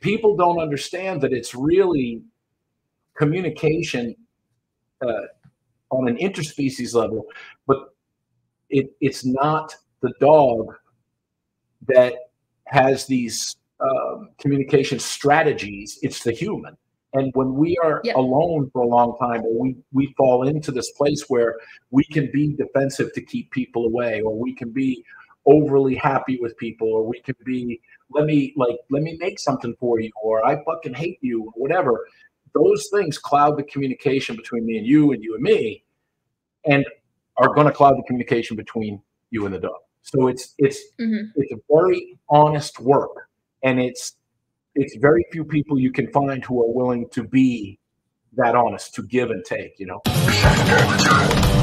people don't understand that it's really communication uh, on an interspecies level, but it, it's not the dog that has these um, communication strategies, it's the human. And when we are yeah. alone for a long time, or we, we fall into this place where we can be defensive to keep people away, or we can be overly happy with people, or we can be, let me like, let me make something for you, or I fucking hate you, or whatever. Those things cloud the communication between me and you, and you and me, and are going to cloud the communication between you and the dog. So it's it's mm-hmm. it's a very honest work, and it's it's very few people you can find who are willing to be that honest to give and take. You know.